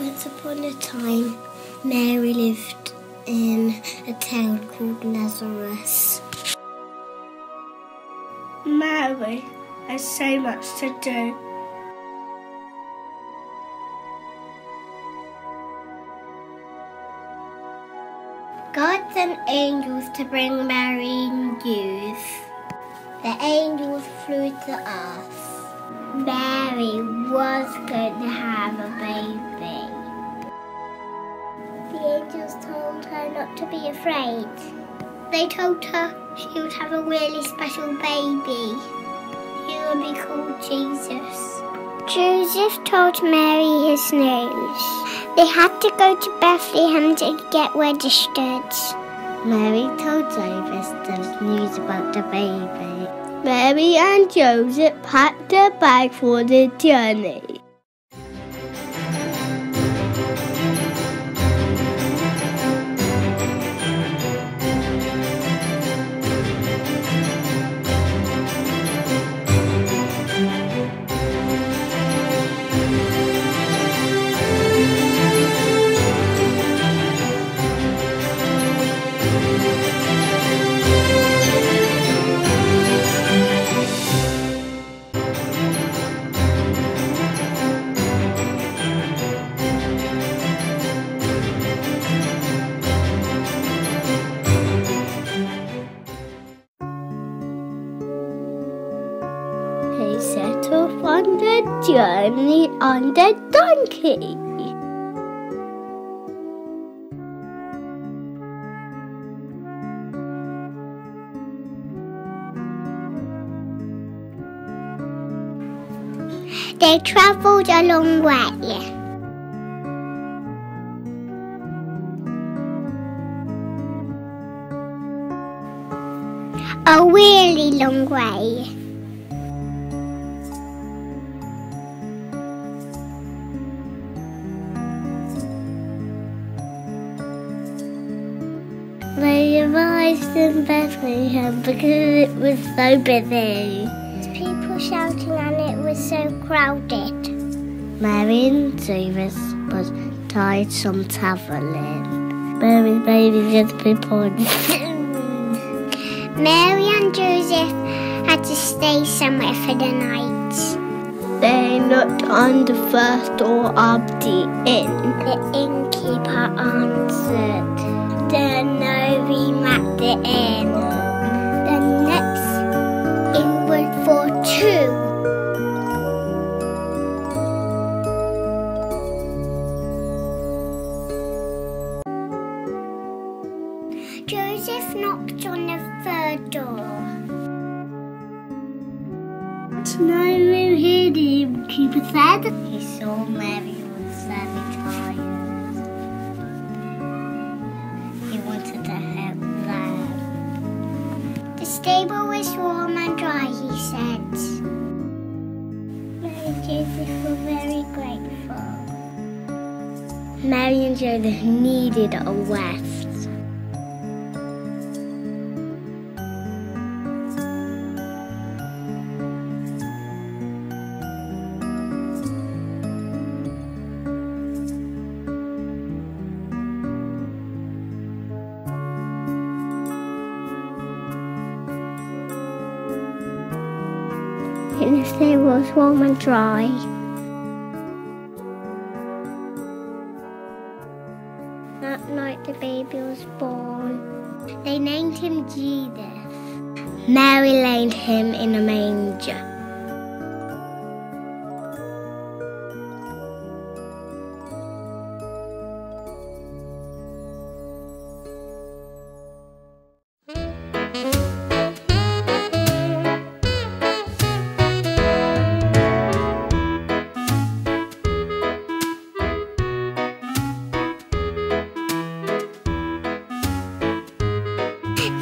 Once upon a time, Mary lived in a town called Nazareth. Mary has so much to do. God sent angels to bring Mary news. The angels flew to earth. Mary was going to have a baby. The angels told her not to be afraid. They told her she would have a really special baby. He would be called Jesus. Joseph told Mary his news. They had to go to Bethlehem to get registered. Mary told Joseph the news about the baby. Mary and Joseph packed their bag for the journey. On the donkey. They travelled a long way. A really long way. They arrived in Bethlehem because it was so busy. People shouting and it was so crowded. Mary and Joseph was tired from travelling. Mary's baby just been born. Mary and Joseph had to stay somewhere for the night. They knocked on the first door of the inn. The innkeeper answered. Then we met the inn. The next inn was for two. Joseph knocked on the third door. No one heard him, Keeper said. He saw Mary stable was warm and dry, he said. Mary and Joseph were very grateful. Mary and Joseph needed a rest. Stable was warm and dry. That night the baby was born. They named him Jesus. Mary laid him in a manger.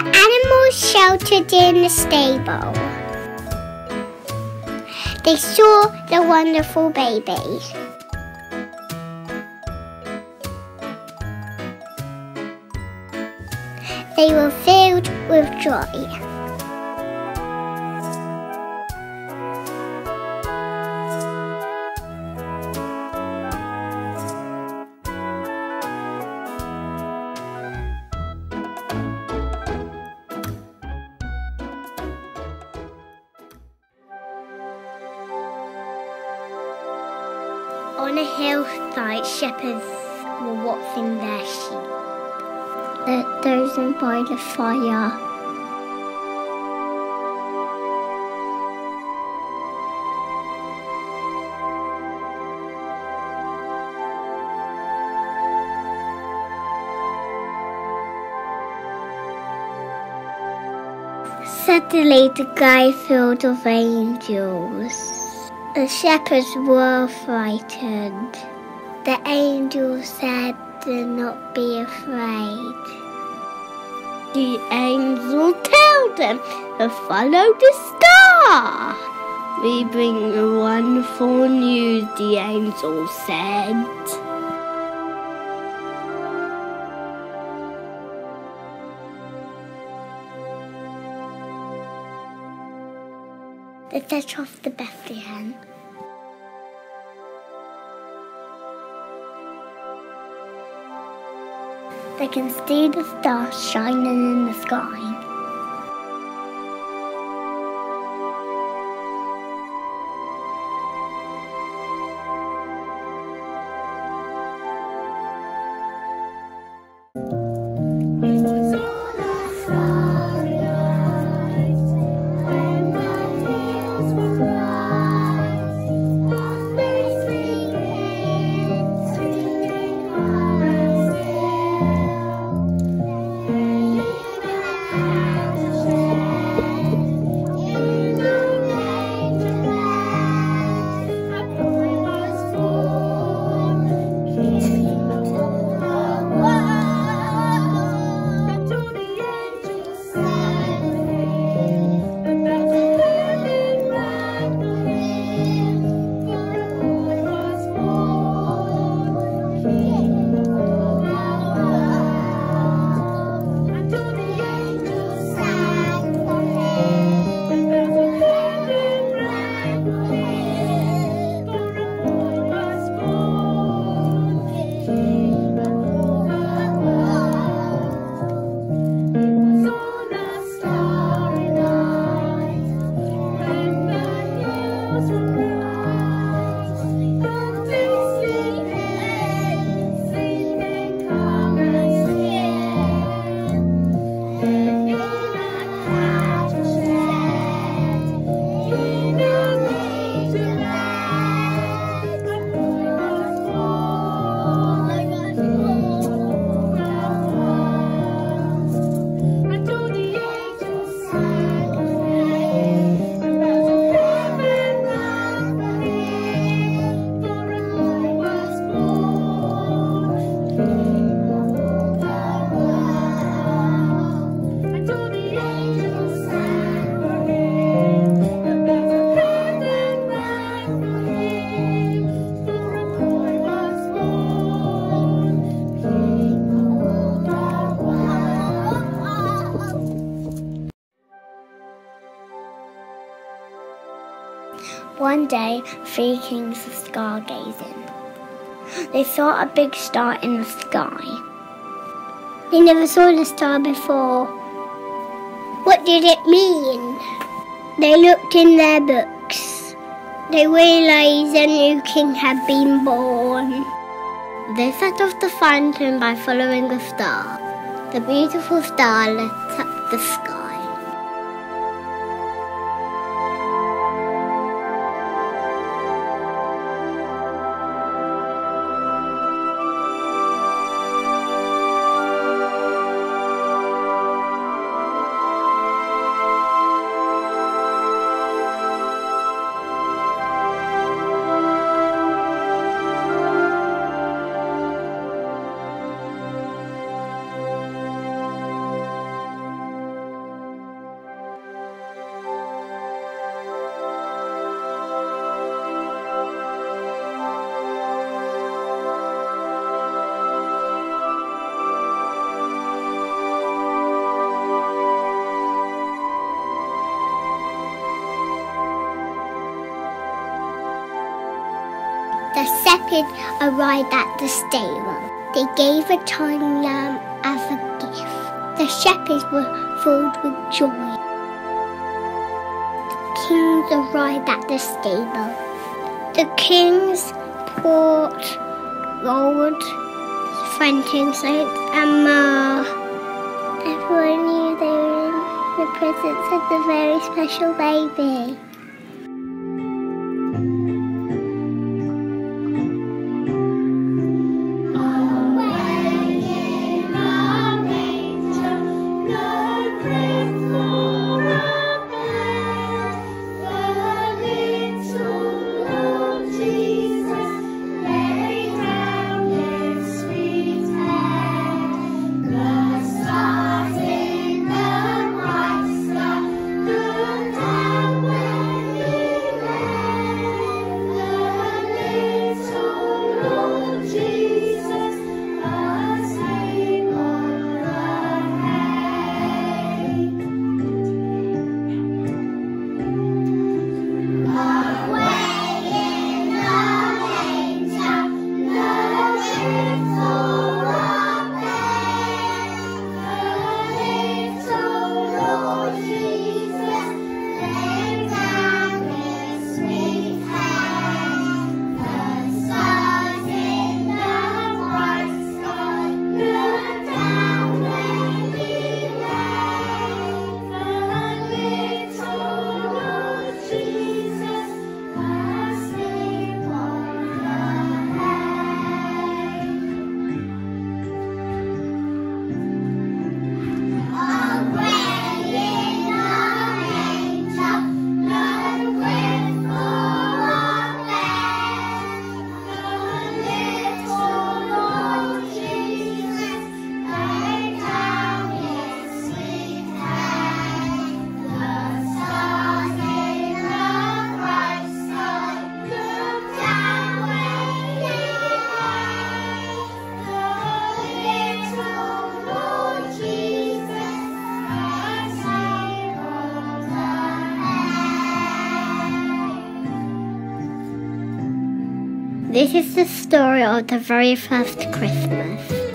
The animals sheltered in the stable. They saw the wonderful baby. They were filled with joy. On a hillside, shepherds were watching their sheep. They're dozing by the fire. Suddenly the sky filled with angels. The shepherds were frightened. The angel said, Do not be afraid. The angel told them to follow the star. We bring you wonderful news, the angel said. The touch of the Bethlehem. They can see the stars shining in the sky. Day, three kings were stargazing. They saw a big star in the sky. They never saw the star before. What did it mean? They looked in their books. They realized a new king had been born. They set off to find him by following the star. The beautiful star lit up the sky. The shepherds arrived at the stable. They gave a tiny lamb as a gift. The shepherds were filled with joy. The kings arrived at the stable. The kings port, gold, frankincense, and myrrh. Everyone knew they were in the presence of the very special baby. This is the story of the very first Christmas.